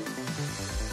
フフフフ。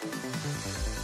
フフフ。